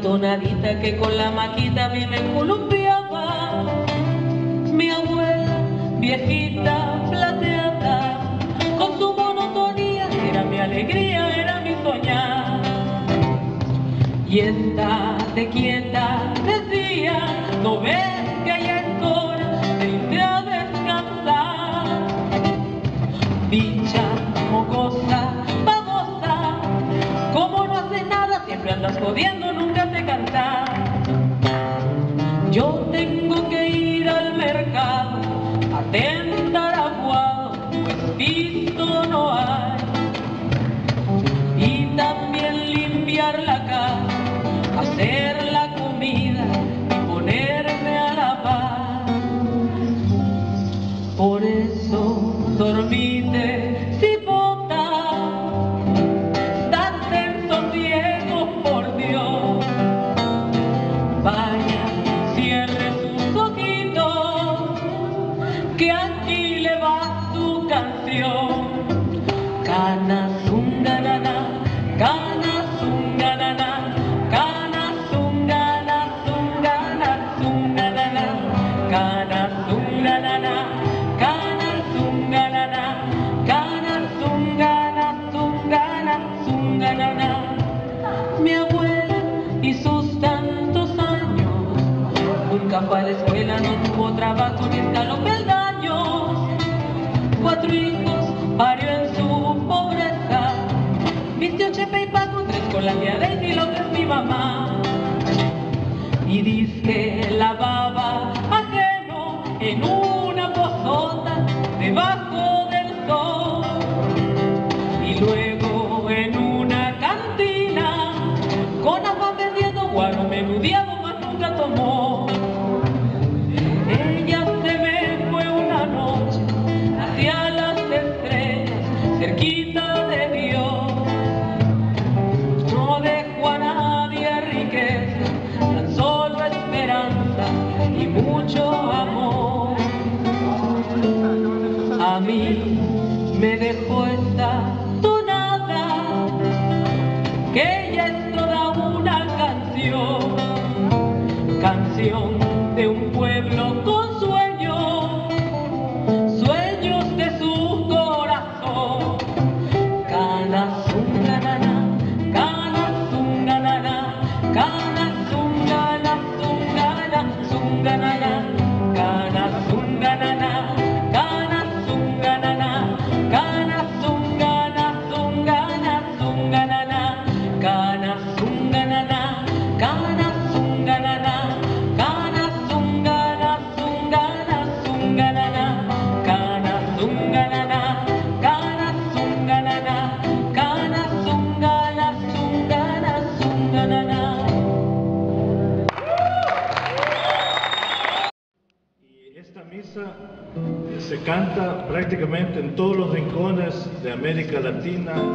tonadita que con la maquita a mí me columpiaba. Mi abuela, viejita, plateada, con su monotonía, era mi alegría, era mi soñar. Y estate quieta, decía, no ves que es hora de irte a descansar. Dicha, mocosa, babosa, como no haces nada, siempre andas jodiendo, nunca pues visto no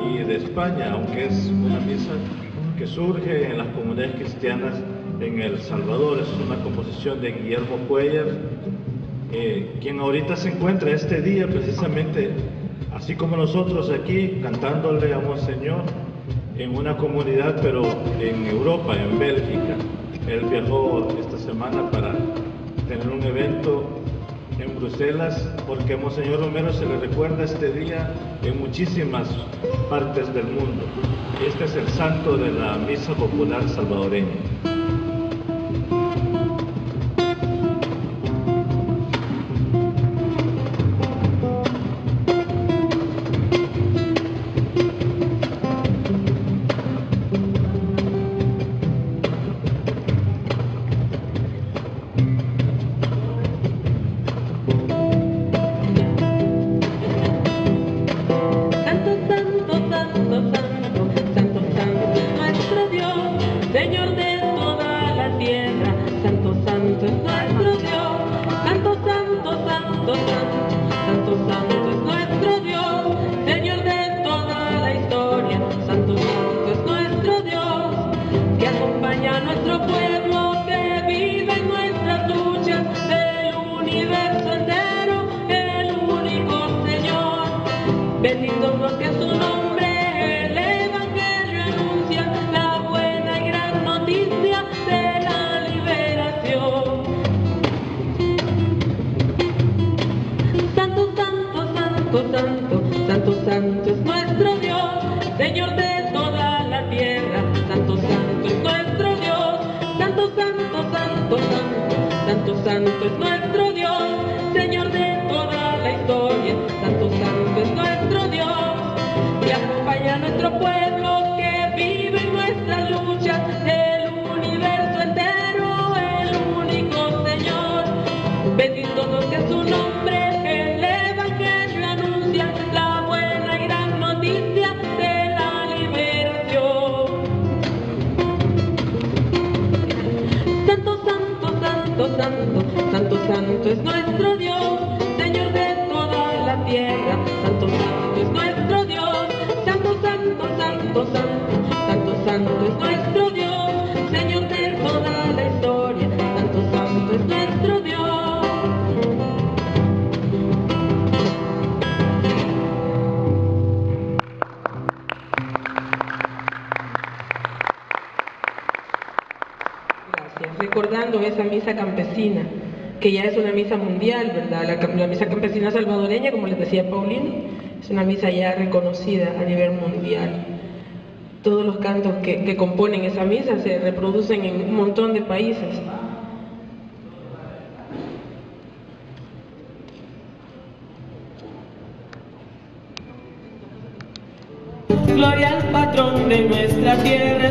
y de España, aunque es una misa que surge en las comunidades cristianas en El Salvador. Es una composición de Guillermo Cuellar, eh, quien ahorita se encuentra este día precisamente, así como nosotros aquí, cantándole a Monseñor en una comunidad, pero en Europa, en Bélgica. Él viajó esta semana para tener un evento en Bruselas, porque Monseñor Romero se le recuerda este día en muchísimas partes del mundo. Este es el santo de la misa popular salvadoreña. Es nuestro Dios, santo, santo, santo, santo, santo, santo es nuestro Dios, Señor de toda la historia. Santo, santo es nuestro Dios, que acompaña a nuestro pueblo, que vive en nuestras luchas del universo entero, el único Señor. Benditos los santo, santo, es nuestro Dios, santo, es nuestro Dios, Señor de toda la tierra. Santo, santo es nuestro Dios, santo, santo, santo, santo, santo, santo es nuestro Dios, Señor de toda la historia. Santo, santo es nuestro Dios. Gracias. Recordando esa misa campesina, que ya es una misa mundial, ¿verdad? La, misa campesina salvadoreña, como les decía Paulino, es una misa ya reconocida a nivel mundial. Todos los cantos que, que componen esa misa se reproducen en un montón de países. Gloria al patrón de nuestra tierra,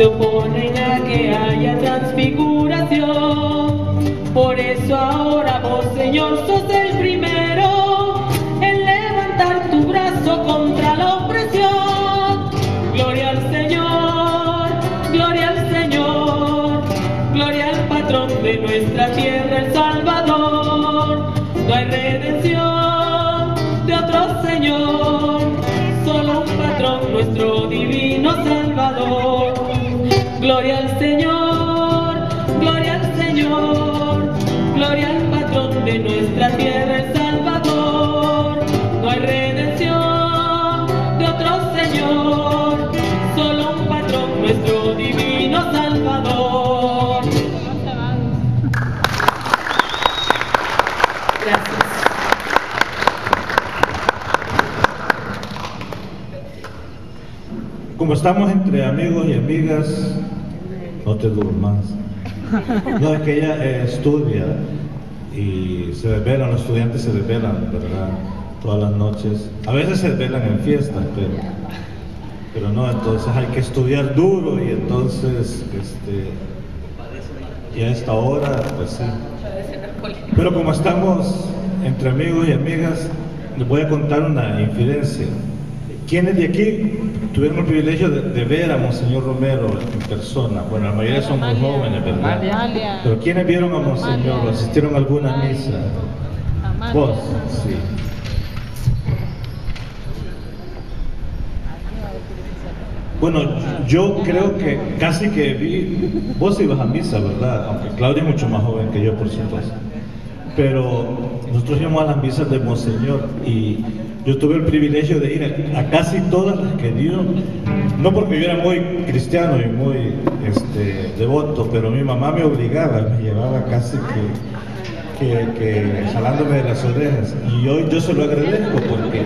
se oponen a que haya transfiguración. Por eso ahora vos, Señor, sos el primero en levantar tu brazo contra la opresión. Gloria al Señor, gloria al Señor, gloria al patrón de nuestra tierra, el Salvador. No hay redención de otro Señor, solo un patrón, nuestro divino Salvador. Estamos entre amigos y amigas, no te durmas. No, es que ella eh, estudia y se desvelan, los estudiantes se desvelan, ¿verdad? Todas las noches. A veces se desvelan en fiestas, pero, pero no, entonces hay que estudiar duro y entonces, este, y a esta hora, pues sí. Pero como estamos entre amigos y amigas, les voy a contar una infidencia. ¿Quiénes de aquí tuvieron el privilegio de, de ver a Monseñor Romero en persona? Bueno, la mayoría son muy jóvenes, ¿verdad? Pero ¿quiénes vieron a Monseñor? ¿Asistieron a alguna misa? Vos, sí. Bueno, yo creo que casi que vi, vos ibas a misa, ¿verdad? Aunque Claudia es mucho más joven que yo, por supuesto. Pero nosotros íbamos a las misas de Monseñor y yo tuve el privilegio de ir a, a casi todas las que dio, no porque yo era muy cristiano y muy este, devoto, pero mi mamá me obligaba, me llevaba casi que, que, que jalándome de las orejas. Y hoy yo se lo agradezco porque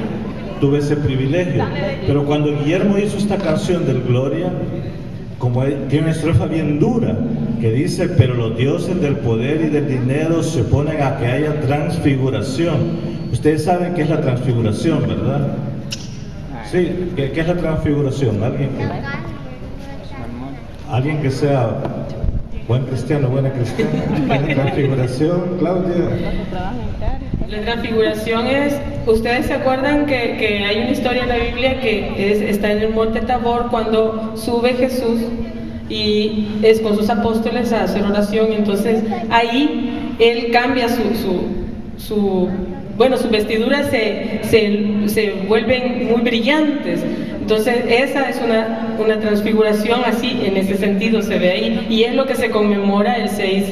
tuve ese privilegio. Pero cuando Guillermo hizo esta canción del Gloria, como tiene una estrofa bien dura que dice, pero los dioses del poder y del dinero se oponen a que haya transfiguración. Ustedes saben qué es la transfiguración, ¿verdad? Sí, ¿qué, qué es la transfiguración? ¿Alguien que, alguien que sea buen cristiano, buena cristiana? ¿Qué es la transfiguración, Claudia? La transfiguración es, ustedes se acuerdan que, que hay una historia en la Biblia que es- está en el monte Tabor cuando sube Jesús y es con sus apóstoles a hacer oración, entonces ahí él cambia su, su, su bueno, sus vestiduras se, se, se vuelven muy brillantes. Entonces, esa es una, una transfiguración así, en ese sentido se ve ahí, y es lo que se conmemora el 6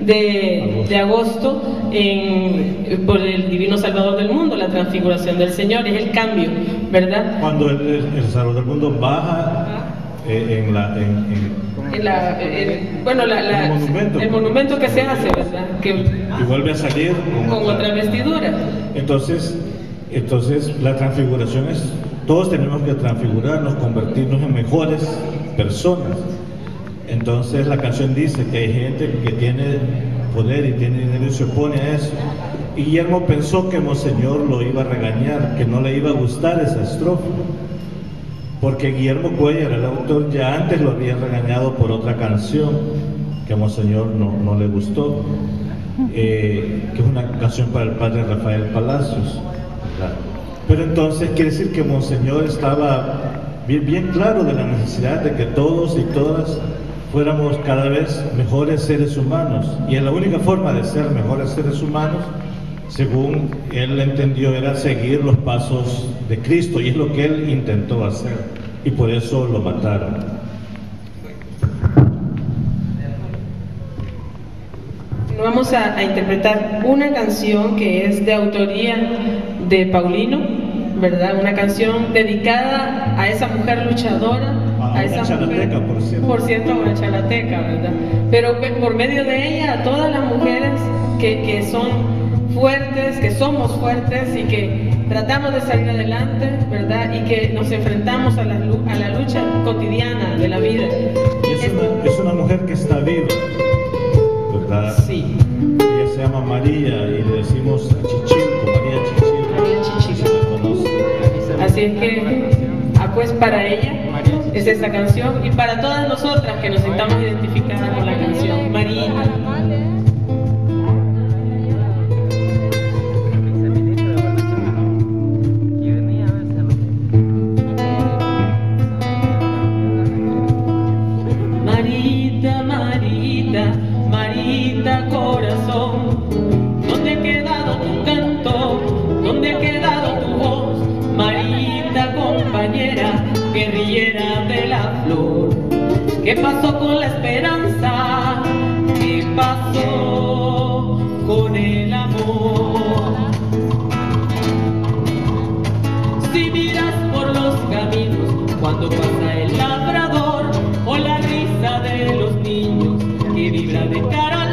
de, de agosto en, por el Divino Salvador del Mundo, la transfiguración del Señor, es el cambio, ¿verdad? Cuando el, Salvador del mundo baja eh, en la... en- en- En la- el- bueno, la- la- El monumento. el monumento que se hace, ¿verdad? Que, y vuelve a salir con otra vestidura. Entonces, entonces la transfiguración es, todos tenemos que transfigurarnos, convertirnos en mejores personas. Entonces la canción dice que hay gente que tiene poder y tiene dinero y se opone a eso. Y Guillermo pensó que Monseñor lo iba a regañar, que no le iba a gustar esa estrofa. Porque Guillermo Cuellar, el autor, ya antes lo había regañado por otra canción que a Monseñor no, no le gustó, eh, que es una canción para el padre Rafael Palacios. Pero entonces quiere decir que Monseñor estaba bien, bien claro de la necesidad de que todos y todas fuéramos cada vez mejores seres humanos. Y la única forma de ser mejores seres humanos, según él entendió, era seguir los pasos de Cristo. Y es lo que él intentó hacer. Y por eso lo mataron. Vamos a, a interpretar una canción que es de autoría de Paulino, ¿verdad? Una canción dedicada a esa mujer luchadora, A una esa chalateca, por cierto. por cierto, a una chalateca, ¿verdad? Pero pe- por medio de ella, a todas las mujeres que, que son fuertes, que somos fuertes y que tratamos de salir adelante, ¿verdad? Y que nos enfrentamos a la, a la lucha cotidiana de la vida. Y es una, es una mujer que está viva, ¿verdad? Sí. Ella se llama María y le decimos a Chichilco, María Chichilco. María Chichilco. Si la conoce. Así es que, ah, pues para ella es esta canción y para todas nosotras que nos sintamos identificadas con la canción. María. Que vibra de cara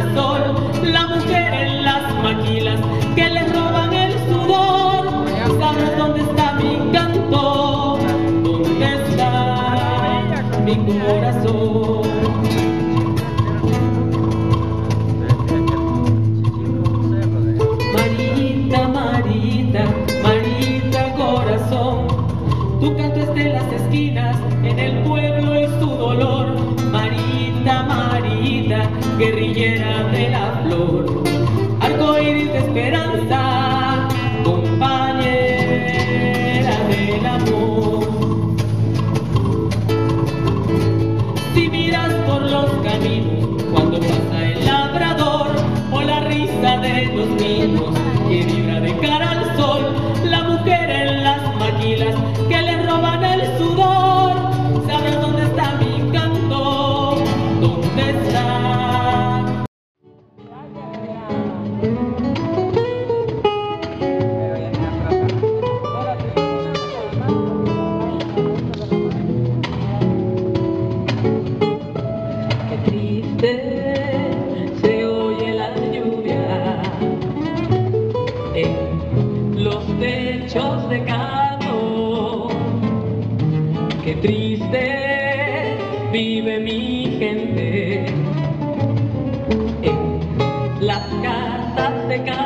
las casas de cartón.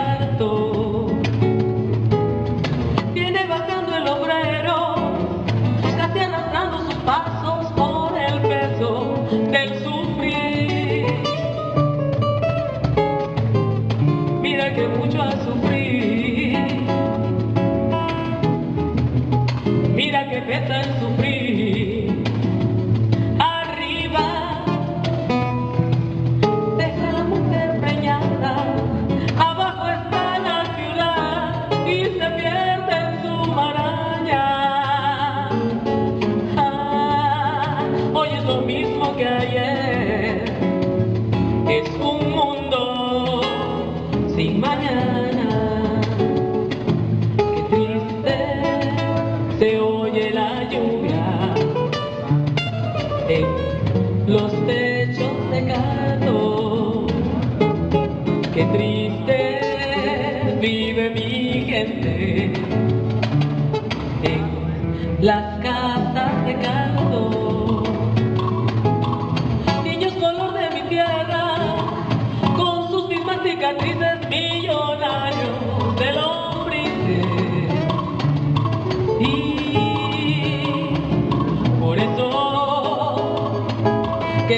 sin mañana.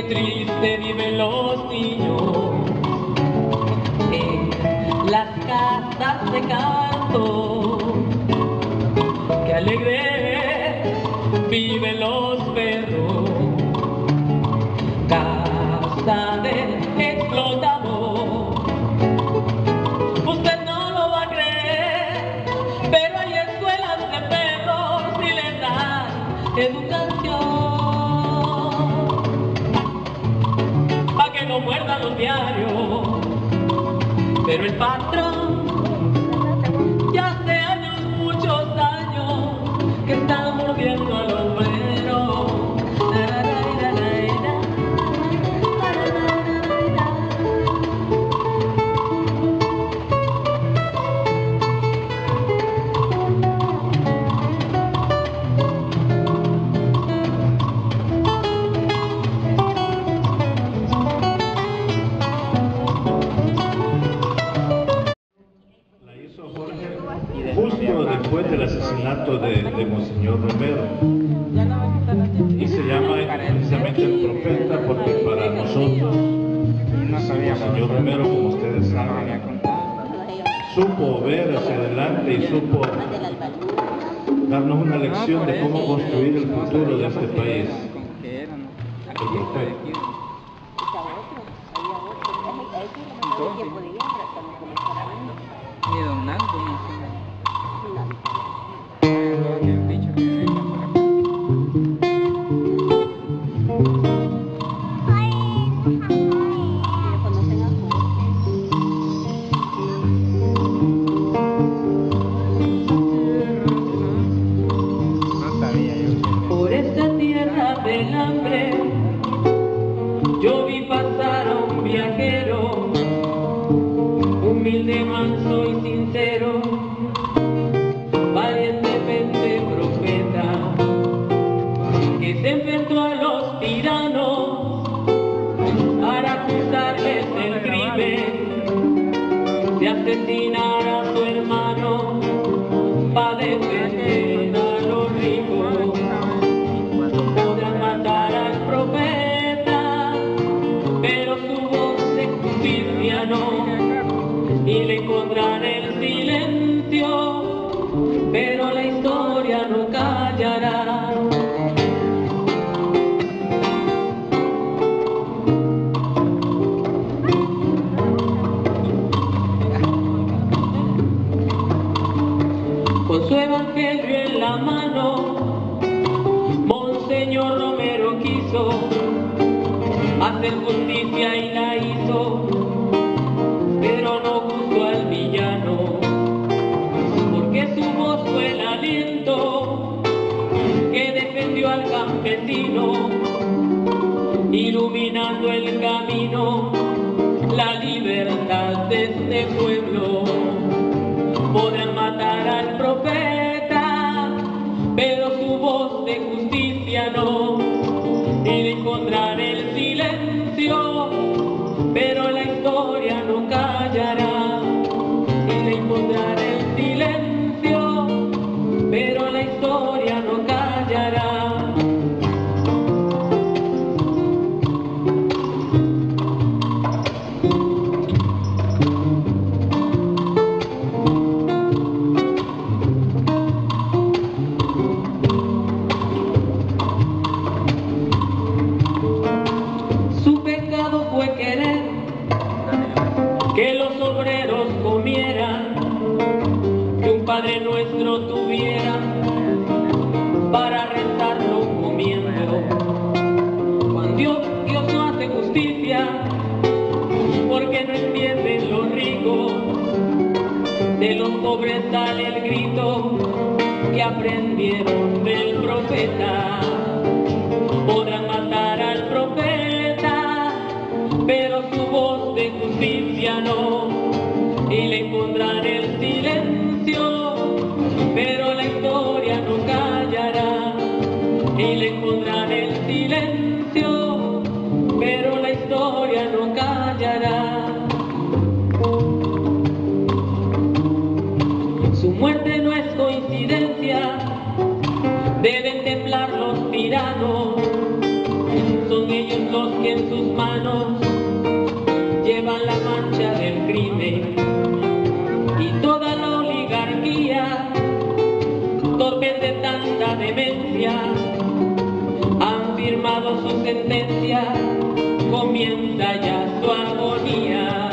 triste viven los niños en las casas de canto, qué alegre viven diario, pero el patrón agosto. al campesino, iluminando el camino, la libertad de este pueblo. Podrán matar al profeta, pero su voz de justicia no, y encontrar el silencio, pero la historia no callará, y encontrar el y le impondrán el silencio, pero la historia no callará. Su muerte no es coincidencia, deben temblar los tiranos, son ellos los que en sus manos llevan la mancha del crimen comienza ya su agonía.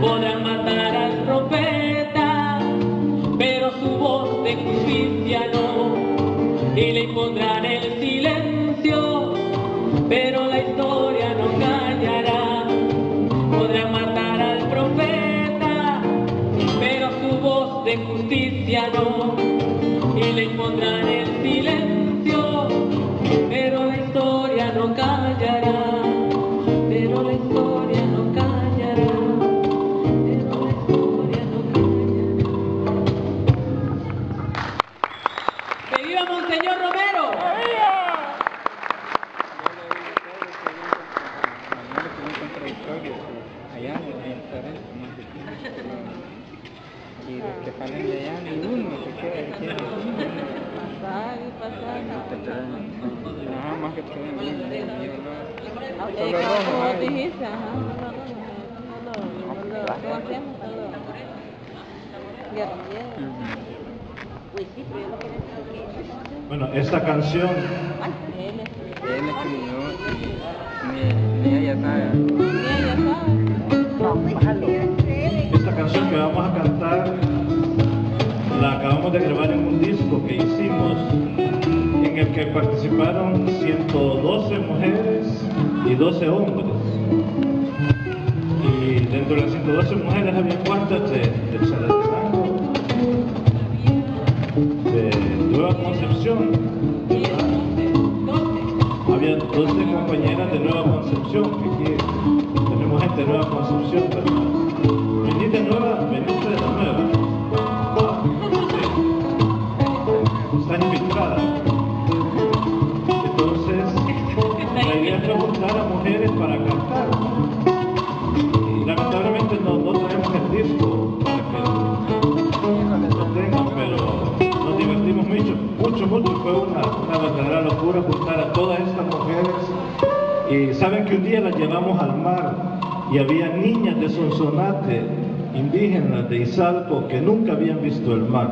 Podrán matar al profeta, pero su voz de justicia no, y le impondrán el silencio, pero la historia no callará. Podrán matar al profeta, pero su voz de justicia no, y le impondrán el silencio, no callará, Bueno, esta canción. Esta canción que vamos a cantar la acabamos de grabar en un disco que hicimos que participaron 112 mujeres y 12 hombres. Y dentro de las 112 mujeres había cuantas de, de Chalatenango, de Nueva Concepción. Había 12 compañeras de Nueva Concepción, que aquí tenemos gente de Nueva Concepción, ¿verdad? Día las llevamos al mar y había niñas de Sonsonate, indígenas de Izalco, que nunca habían visto el mar.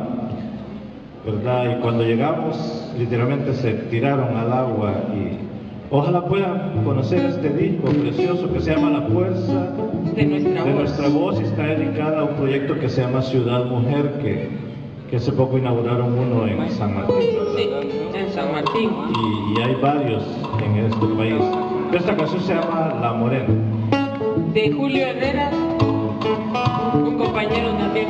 ¿Verdad? Y cuando llegamos, literalmente se tiraron al agua y ojalá puedan conocer este disco precioso que se llama La Fuerza De nuestra de voz. nuestra voz y está dedicada a un proyecto que se llama Ciudad Mujer, que, que hace poco inauguraron uno en San Martín. Sí, en San Martín. Y, y hay varios en este país. Esta canción se llama La Morena. De Julio Herrera, un compañero también